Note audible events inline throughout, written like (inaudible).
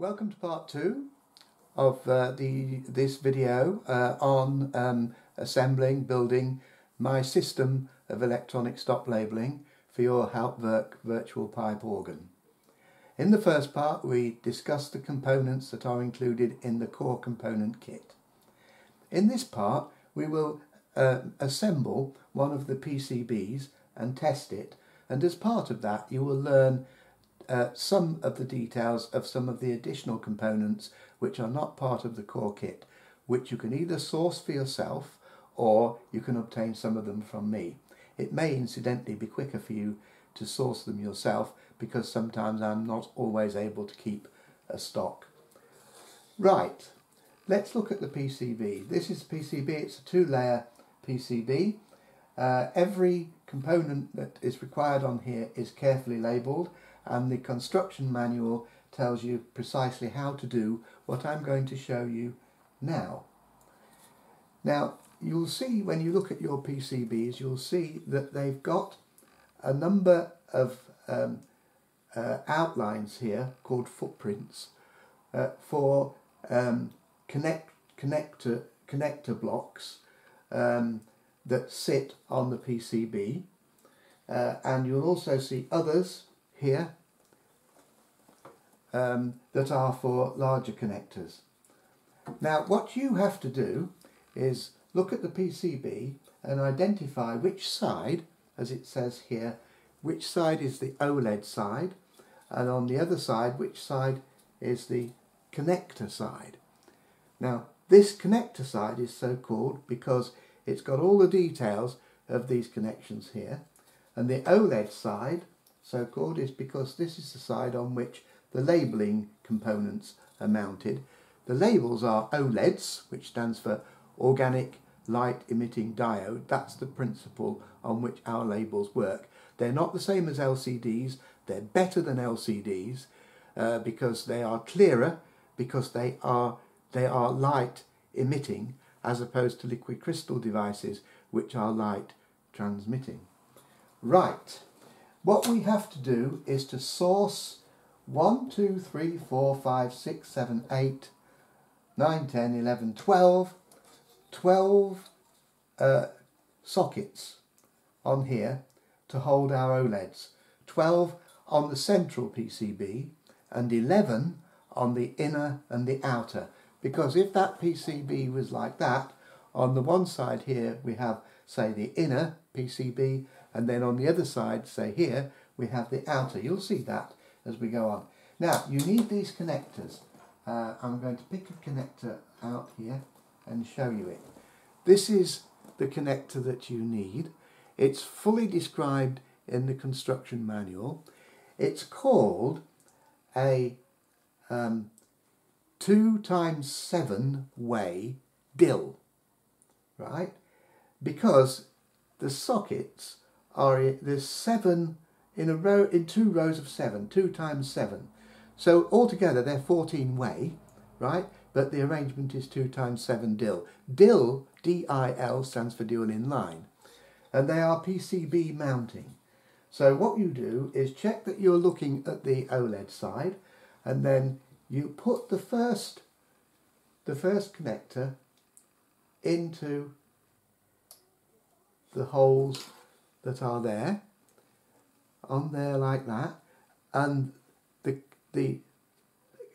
Welcome to part two of uh, the this video uh, on um, assembling, building my system of electronic stop labelling for your Hauptwerk virtual pipe organ. In the first part we discussed the components that are included in the core component kit. In this part we will uh, assemble one of the PCBs and test it and as part of that you will learn uh, some of the details of some of the additional components which are not part of the core kit, which you can either source for yourself or you can obtain some of them from me. It may incidentally be quicker for you to source them yourself because sometimes I'm not always able to keep a stock. Right, let's look at the PCB. This is PCB, it's a two layer PCB. Uh, every component that is required on here is carefully labelled and the construction manual tells you precisely how to do what I'm going to show you now. Now you'll see when you look at your PCBs you'll see that they've got a number of um, uh, outlines here called footprints uh, for um, connect, connector, connector blocks um, that sit on the PCB uh, and you'll also see others here um, that are for larger connectors. Now what you have to do is look at the PCB and identify which side, as it says here, which side is the OLED side and on the other side which side is the connector side. Now this connector side is so called because it's got all the details of these connections here and the OLED side so called is because this is the side on which the labelling components are mounted. The labels are OLEDs, which stands for Organic Light Emitting Diode. That's the principle on which our labels work. They're not the same as LCDs. They're better than LCDs uh, because they are clearer, because they are, they are light emitting as opposed to liquid crystal devices which are light transmitting. Right, what we have to do is to source 1, 2, 3, 4, 5, 6, 7, 8, 9, 10, 11, 12, 12 uh, sockets on here to hold our OLEDs. 12 on the central PCB and 11 on the inner and the outer. Because if that PCB was like that, on the one side here we have, say, the inner PCB, and then on the other side, say here, we have the outer. You'll see that as we go on. Now, you need these connectors. Uh, I'm going to pick a connector out here and show you it. This is the connector that you need. It's fully described in the construction manual. It's called a um, 2 times 7 way DIL, right? Because the sockets are, there's seven in a row in two rows of seven, two times seven. So altogether they're 14 way, right? But the arrangement is two times seven DIL. DIL, D-I-L, stands for dual in line. And they are PCB mounting. So what you do is check that you're looking at the OLED side and then you put the first the first connector into the holes that are there on there like that and the, the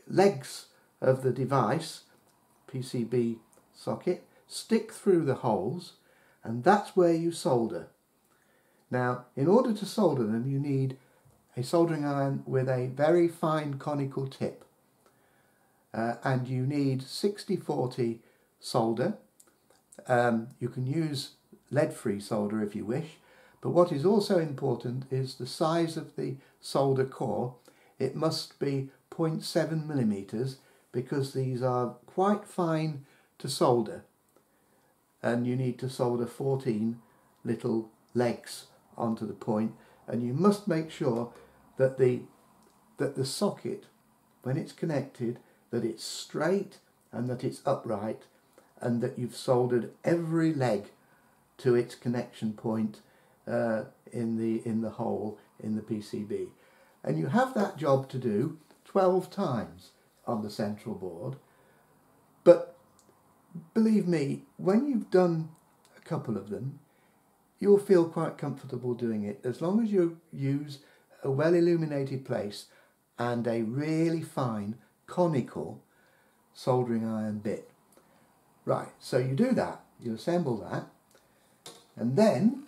legs of the device, PCB socket, stick through the holes and that's where you solder. Now in order to solder them you need a soldering iron with a very fine conical tip uh, and you need 60-40 solder. Um, you can use lead-free solder if you wish but what is also important is the size of the solder core. It must be 0.7 millimeters because these are quite fine to solder and you need to solder 14 little legs onto the point and you must make sure that the that the socket when it's connected that it's straight and that it's upright and that you've soldered every leg to its connection point uh, in the in the hole in the PCB and you have that job to do 12 times on the central board. But believe me, when you've done a couple of them, you'll feel quite comfortable doing it as long as you use a well illuminated place and a really fine conical soldering iron bit. Right, so you do that, you assemble that, and then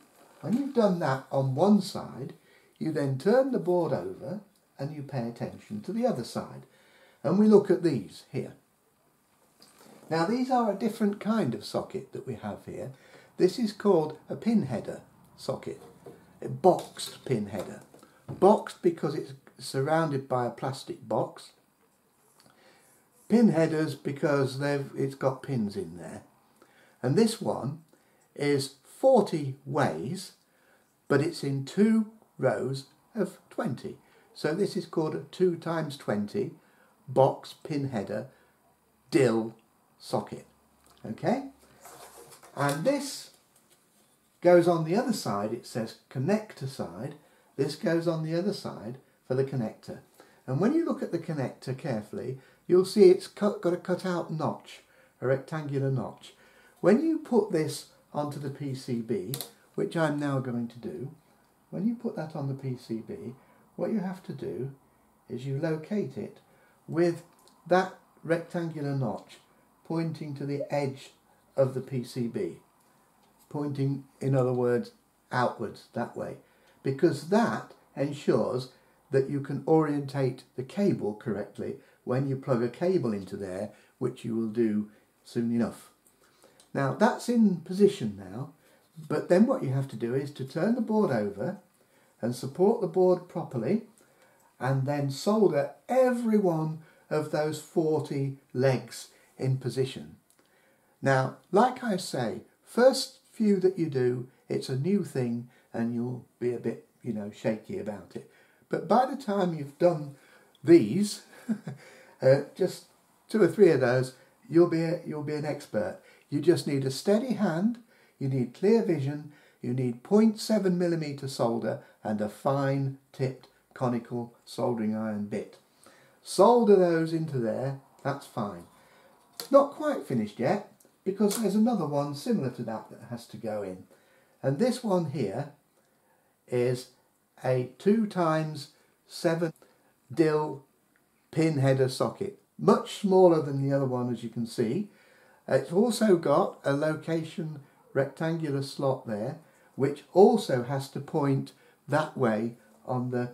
when you've done that on one side, you then turn the board over and you pay attention to the other side. And we look at these here. Now these are a different kind of socket that we have here. This is called a pin header socket, a boxed pin header. Boxed because it's surrounded by a plastic box. Pin headers because they've it's got pins in there. And this one is 40 ways, but it's in two rows of 20. So this is called a 2 times 20 box pin header DIL socket. Okay? And this goes on the other side, it says connector side. This goes on the other side for the connector. And when you look at the connector carefully, you'll see it's cut, got a cut out notch, a rectangular notch. When you put this onto the PCB, which I'm now going to do, when you put that on the PCB, what you have to do is you locate it with that rectangular notch pointing to the edge of the PCB. Pointing, in other words, outwards that way. Because that ensures that you can orientate the cable correctly when you plug a cable into there, which you will do soon enough. Now that's in position now, but then what you have to do is to turn the board over and support the board properly and then solder every one of those 40 legs in position. Now, like I say, first few that you do, it's a new thing and you'll be a bit, you know, shaky about it. But by the time you've done these, (laughs) uh, just two or three of those, you'll be, a, you'll be an expert. You just need a steady hand, you need clear vision, you need 0.7 millimeter solder and a fine tipped conical soldering iron bit. Solder those into there, that's fine. Not quite finished yet because there's another one similar to that that has to go in. And this one here is a 2 times 7 DIL pin header socket. Much smaller than the other one as you can see. It's also got a location rectangular slot there which also has to point that way on the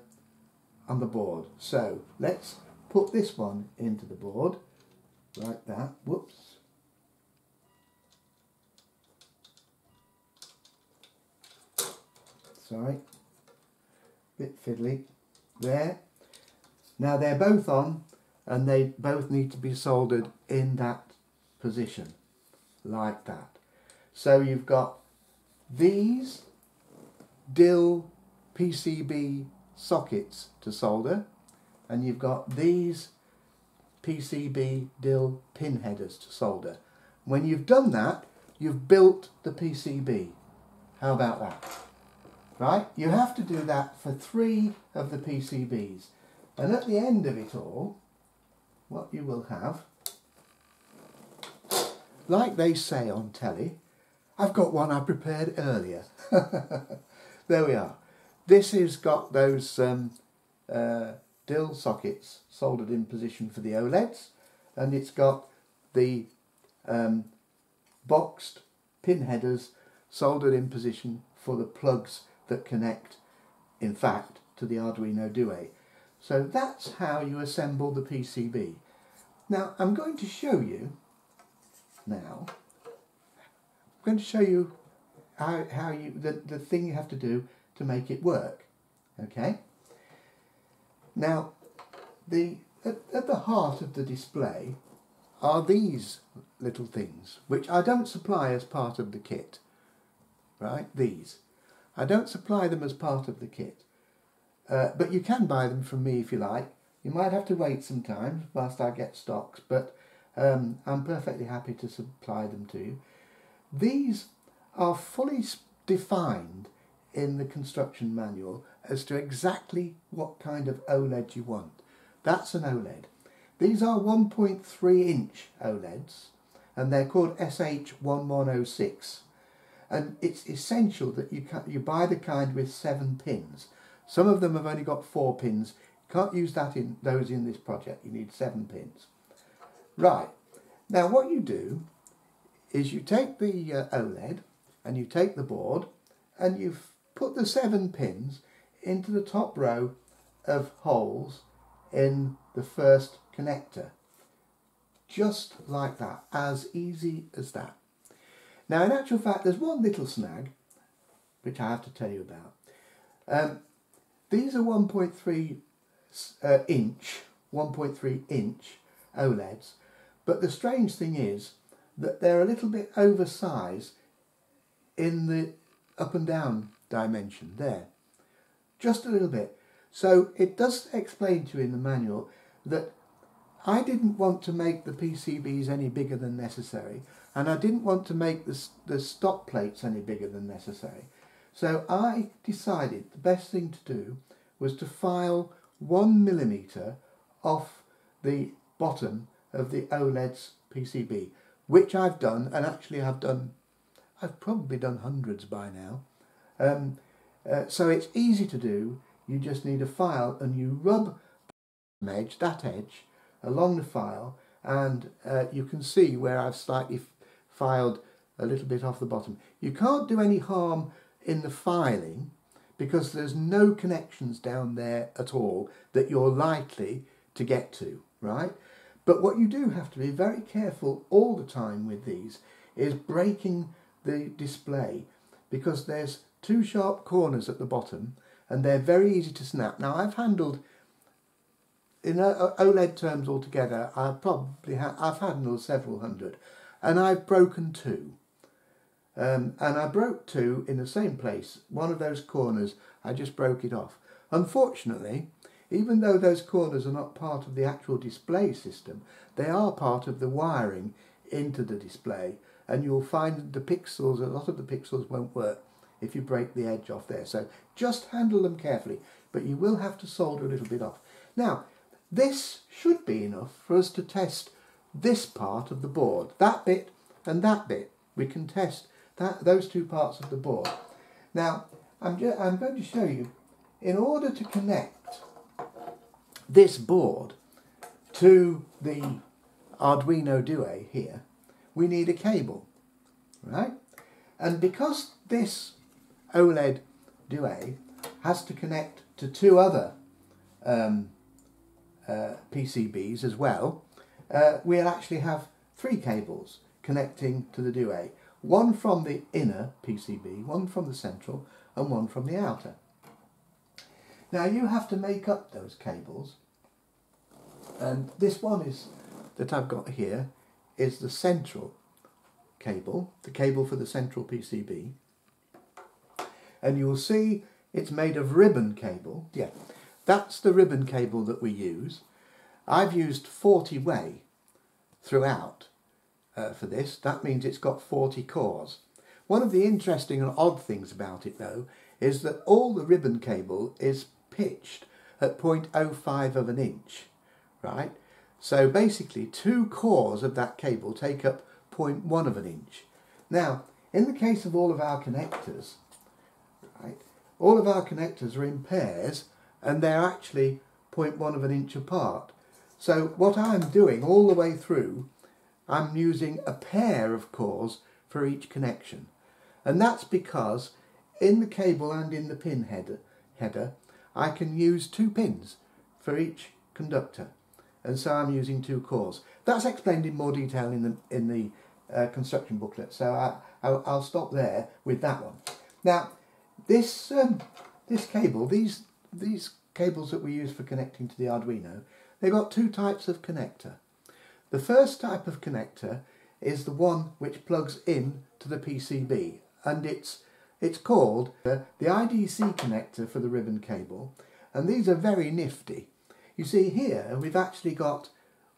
on the board. So let's put this one into the board like that. Whoops. Sorry. Bit fiddly. There. Now they're both on and they both need to be soldered in that position like that. So you've got these DIL PCB sockets to solder and you've got these PCB DIL pin headers to solder. When you've done that, you've built the PCB. How about that? Right? You have to do that for three of the PCBs. And at the end of it all, what you will have, like they say on telly, I've got one I prepared earlier. (laughs) there we are. This has got those um, uh, DIL sockets soldered in position for the OLEDs and it's got the um, boxed pin headers soldered in position for the plugs that connect in fact to the Arduino Due. So that's how you assemble the PCB. Now I'm going to show you now going to show you how, how you the, the thing you have to do to make it work. Okay? Now, the at, at the heart of the display are these little things, which I don't supply as part of the kit. Right? These. I don't supply them as part of the kit. Uh, but you can buy them from me if you like. You might have to wait some time whilst I get stocks, but um, I'm perfectly happy to supply them to you. These are fully defined in the construction manual as to exactly what kind of OLED you want. That's an OLED. These are 1.3 inch OLEDs and they're called SH1106 and it's essential that you, can, you buy the kind with seven pins. Some of them have only got four pins. You can't use that in those in this project. You need seven pins. Right. Now what you do is you take the uh, OLED and you take the board and you put the seven pins into the top row of holes in the first connector. Just like that, as easy as that. Now in actual fact there's one little snag which I have to tell you about. Um, these are 1.3 uh, inch, 1.3 inch OLEDs but the strange thing is that they're a little bit oversized in the up and down dimension there. Just a little bit. So it does explain to you in the manual that I didn't want to make the PCBs any bigger than necessary and I didn't want to make the, the stop plates any bigger than necessary. So I decided the best thing to do was to file one millimetre off the bottom of the OLED's PCB, which I've done and actually I've done, I've probably done hundreds by now. Um, uh, so it's easy to do. You just need a file and you rub edge, that edge, along the file and uh, you can see where I've slightly filed a little bit off the bottom. You can't do any harm in the filing because there's no connections down there at all that you're likely to get to, right? But what you do have to be very careful all the time with these is breaking the display because there's two sharp corners at the bottom and they're very easy to snap. Now I've handled, in OLED terms altogether, I've probably ha I've handled several hundred and I've broken two. Um, and I broke two in the same place. One of those corners, I just broke it off. Unfortunately, even though those corners are not part of the actual display system, they are part of the wiring into the display and you'll find the pixels, a lot of the pixels won't work if you break the edge off there. So just handle them carefully, but you will have to solder a little bit off. Now, this should be enough for us to test this part of the board, that bit and that bit. We can test that those two parts of the board. Now, I'm, I'm going to show you, in order to connect this board to the Arduino Due here, we need a cable, right? And because this OLED Due has to connect to two other um, uh, PCBs as well, uh, we'll actually have three cables connecting to the Due. One from the inner PCB, one from the central, and one from the outer. Now you have to make up those cables and this one is that I've got here is the central cable, the cable for the central PCB. And you'll see it's made of ribbon cable. Yeah, that's the ribbon cable that we use. I've used 40 way throughout uh, for this. That means it's got 40 cores. One of the interesting and odd things about it though is that all the ribbon cable is pitched at 0.05 of an inch right? So basically two cores of that cable take up 0.1 of an inch. Now, in the case of all of our connectors, right, all of our connectors are in pairs and they're actually 0.1 of an inch apart. So what I'm doing all the way through, I'm using a pair of cores for each connection. And that's because in the cable and in the pin header, header I can use two pins for each conductor and so I'm using two cores. That's explained in more detail in the in the uh, construction booklet, so I, I'll, I'll, stop there with that one. Now, this um, this cable, these these cables that we use for connecting to the Arduino, they've got two types of connector. The first type of connector is the one which plugs in to the PCB, and it's it's called uh, the IDC connector for the ribbon cable, and these are very nifty. You see here we've actually got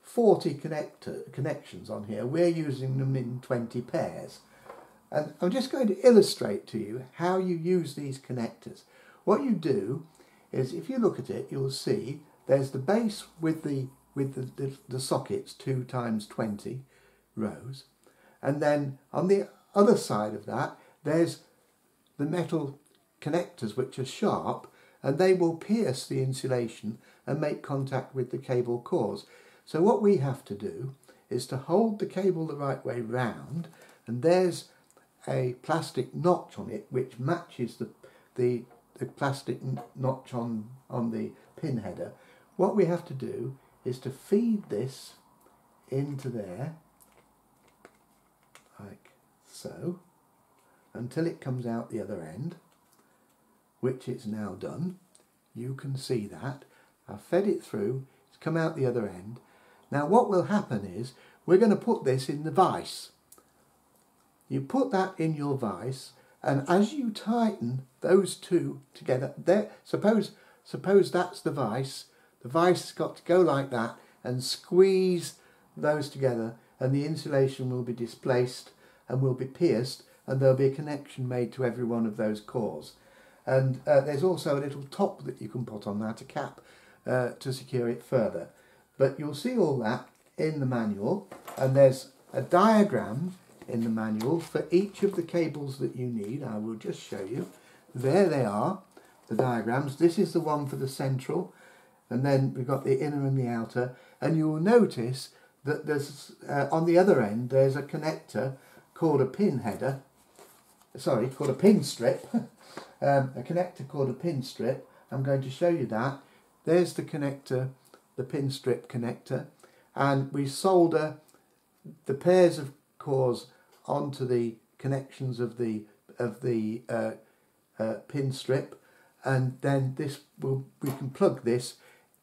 40 connector, connections on here. We're using them in 20 pairs. And I'm just going to illustrate to you how you use these connectors. What you do is if you look at it you'll see there's the base with the with the, the, the sockets, 2 times 20 rows. And then on the other side of that, there's the metal connectors which are sharp and they will pierce the insulation and make contact with the cable cores. So what we have to do is to hold the cable the right way round and there's a plastic notch on it which matches the, the, the plastic notch on, on the pin header. What we have to do is to feed this into there like so until it comes out the other end which it's now done. You can see that. I've fed it through. It's come out the other end. Now what will happen is we're going to put this in the vise. You put that in your vise and as you tighten those two together there suppose suppose that's the vise. The vise has got to go like that and squeeze those together and the insulation will be displaced and will be pierced and there'll be a connection made to every one of those cores. And uh, there's also a little top that you can put on that, a cap, uh, to secure it further. But you'll see all that in the manual and there's a diagram in the manual for each of the cables that you need. I will just show you. There they are, the diagrams. This is the one for the central and then we've got the inner and the outer and you will notice that there's uh, on the other end there's a connector called a pin header sorry called a pin strip (laughs) um, a connector called a pin strip. I'm going to show you that. There's the connector the pin strip connector. And we solder the pairs of cores onto the connections of the of the uh, uh, pin strip. And then this will we can plug this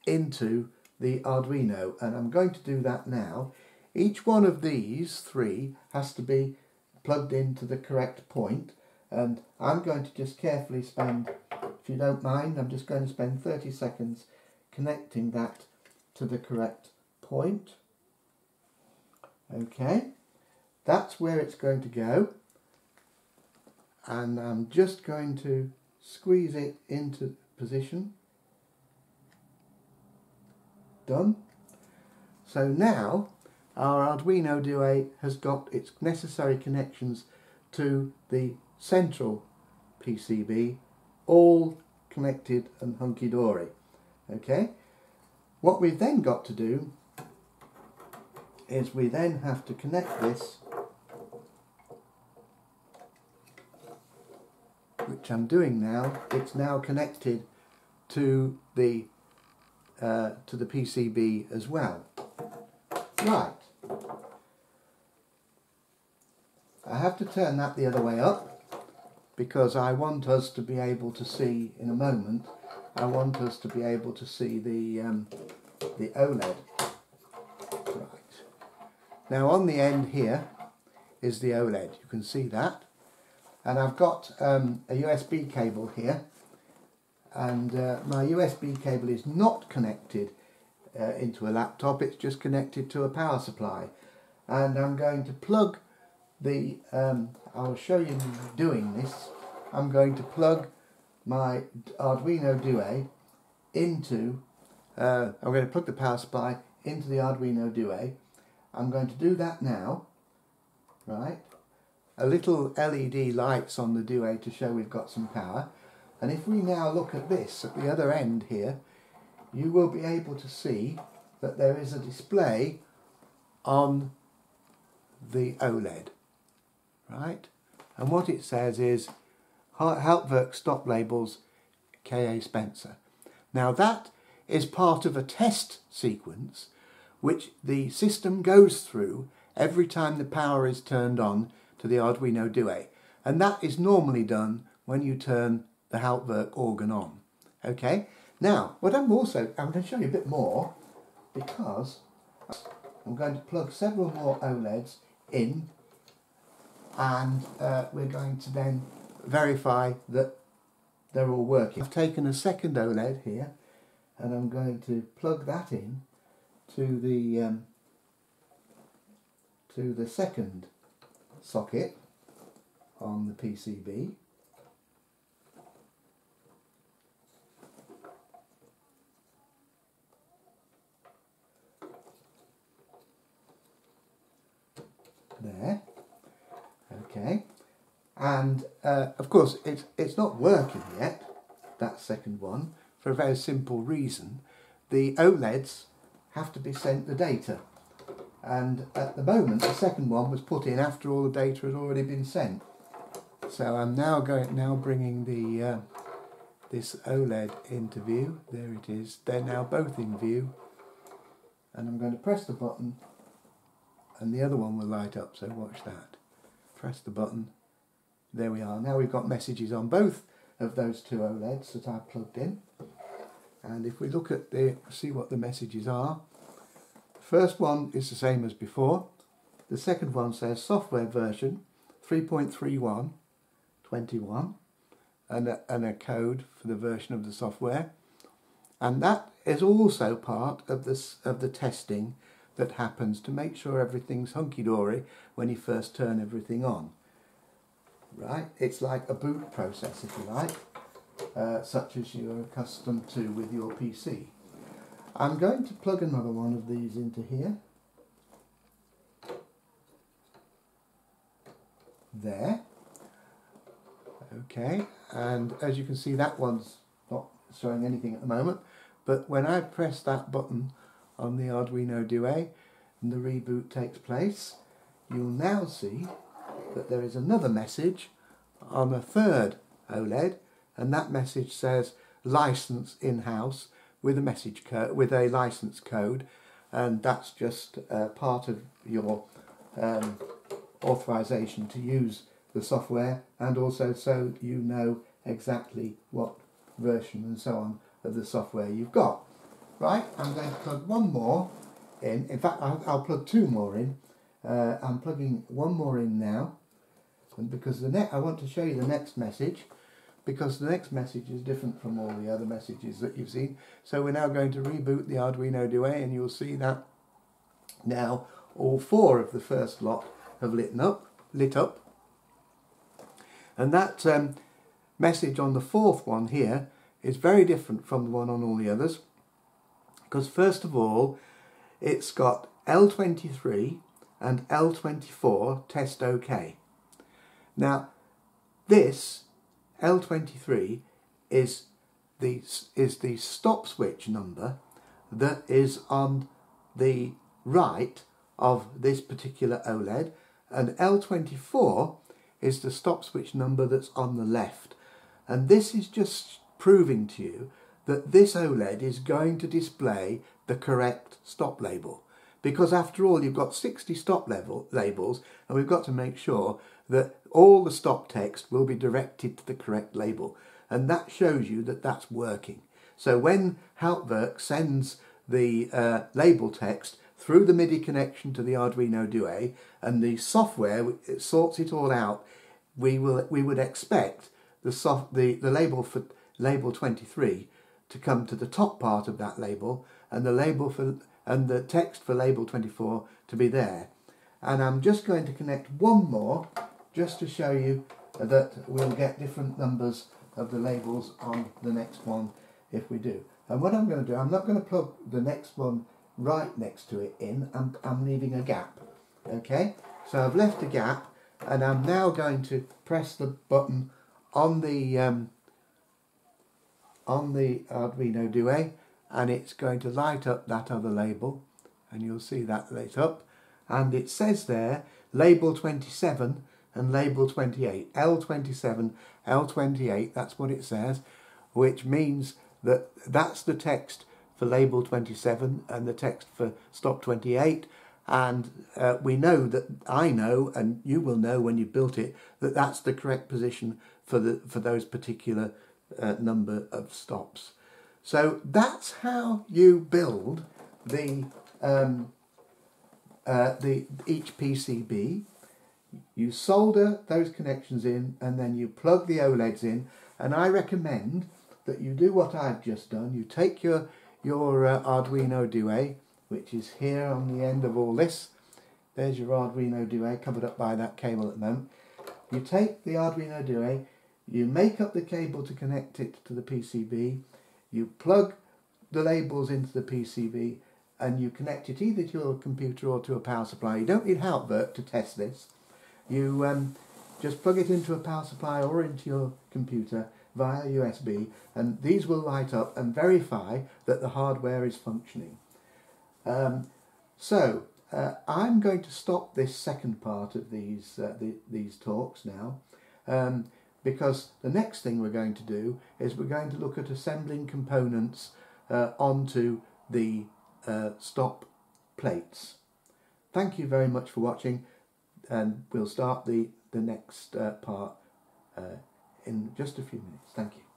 into the Arduino. And I'm going to do that now. Each one of these three has to be plugged into the correct point and I'm going to just carefully spend, if you don't mind, I'm just going to spend 30 seconds connecting that to the correct point. Okay, that's where it's going to go and I'm just going to squeeze it into position done. So now our Arduino Due has got its necessary connections to the central PCB all connected and hunky-dory. Okay, what we've then got to do is we then have to connect this which I'm doing now, it's now connected to the uh, to the PCB as well. Right. I have to turn that the other way up because I want us to be able to see in a moment I want us to be able to see the um, the OLED right. Now on the end here is the OLED you can see that. And I've got um, a USB cable here. And uh, my USB cable is not connected uh, into a laptop. It's just connected to a power supply. And I'm going to plug the um, I'll show you doing this. I'm going to plug my Arduino Due into uh, I'm going to plug the power supply into the Arduino Due I'm going to do that now right? A little LED lights on the Due to show we've got some power. And if we now look at this at the other end here, you will be able to see that there is a display on the OLED, right? And what it says is Hauptwerk stop labels K.A. Spencer. Now that is part of a test sequence which the system goes through every time the power is turned on to the Arduino Due. And that is normally done when you turn the Hauptwerk organ on. Okay, now what I'm also, I'm going to show you a bit more because I'm going to plug several more OLEDs in and uh, we're going to then verify that they're all working. I've taken a second OLED here and I'm going to plug that in to the um, to the second socket on the PCB there Okay, and uh, of course it's it's not working yet. That second one for a very simple reason. The OLEDs have to be sent the data, and at the moment the second one was put in after all the data had already been sent. So I'm now going now bringing the uh, this OLED into view. There it is. They're now both in view, and I'm going to press the button, and the other one will light up. So watch that press the button. There we are. Now we've got messages on both of those two OLEDs that I've plugged in. And if we look at the, see what the messages are. The First one is the same as before. The second one says software version 3.31 21 and a, and a code for the version of the software. And that is also part of this of the testing that happens to make sure everything's hunky-dory when you first turn everything on. Right? It's like a boot process, if you like, uh, such as you're accustomed to with your PC. I'm going to plug another one of these into here. There. Okay, and as you can see that one's not showing anything at the moment, but when I press that button on the Arduino Due and the reboot takes place, you'll now see that there is another message on a third OLED and that message says license in-house with a message with a license code and that's just uh, part of your um, authorization to use the software and also so you know exactly what version and so on of the software you've got. Right, I'm going to plug one more in. In fact, I'll, I'll plug two more in. Uh, I'm plugging one more in now. And because the net, I want to show you the next message because the next message is different from all the other messages that you've seen. So we're now going to reboot the Arduino Due and you'll see that now all four of the first lot have lit up. Lit up. And that um, message on the fourth one here is very different from the one on all the others because first of all it's got L23 and L24 test OK. Now this L23 is the is the stop switch number that is on the right of this particular OLED and L24 is the stop switch number that's on the left and this is just proving to you that this OLED is going to display the correct stop label. Because after all, you've got 60 stop level labels, and we've got to make sure that all the stop text will be directed to the correct label. And that shows you that that's working. So when Hauptwerk sends the uh, label text through the MIDI connection to the Arduino Due, and the software it sorts it all out, we will we would expect the soft the, the label for label 23 to come to the top part of that label and the label for and the text for label 24 to be there. And I'm just going to connect one more just to show you that we'll get different numbers of the labels on the next one if we do. And what I'm going to do, I'm not going to plug the next one right next to it in, I'm, I'm leaving a gap. Okay, so I've left a gap and I'm now going to press the button on the um, on the Arduino Due and it's going to light up that other label and you'll see that lit up. And it says there label 27 and label 28 L27 L28 that's what it says which means that that's the text for label 27 and the text for stop 28 and uh, we know that I know and you will know when you built it that that's the correct position for the for those particular uh, number of stops. So that's how you build the um, uh, the each PCB. You solder those connections in and then you plug the OLEDs in and I recommend that you do what I've just done. You take your your uh, Arduino Due which is here on the end of all this. There's your Arduino Due covered up by that cable at the moment. You take the Arduino Due, you make up the cable to connect it to the PCB, you plug the labels into the PCB and you connect it either to your computer or to a power supply. You don't need Hauptwerk to test this. You um, just plug it into a power supply or into your computer via USB and these will light up and verify that the hardware is functioning. Um, so uh, I'm going to stop this second part of these, uh, the, these talks now um, because the next thing we're going to do is we're going to look at assembling components uh, onto the uh, stop plates. Thank you very much for watching and we'll start the, the next uh, part uh, in just a few minutes. Thank you.